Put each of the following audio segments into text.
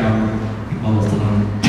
Yahweh, Himalastalan.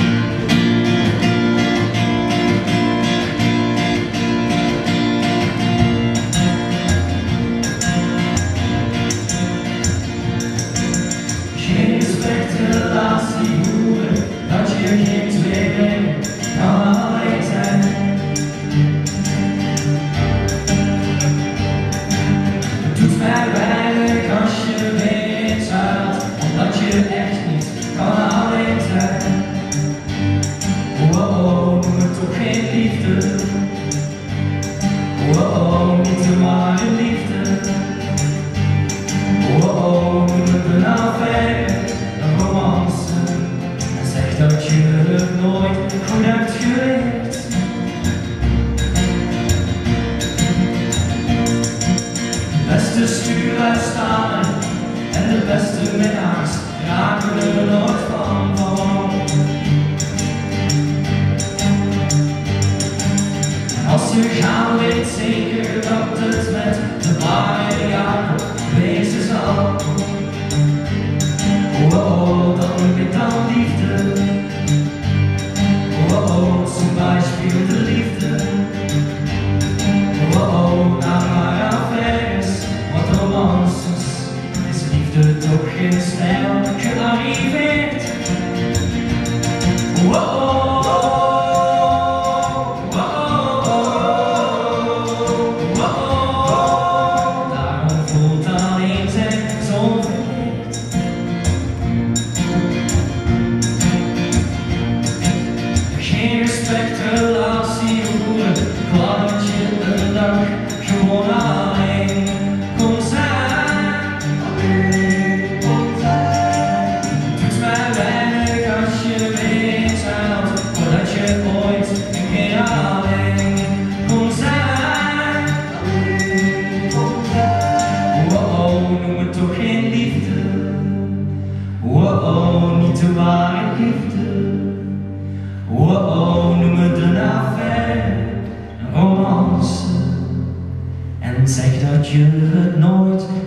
You're annoyed, could have too late Best is to last time And the best of me nights And Als je gaan weet zeker dat het met de Can't cannot it? Whoa. you at night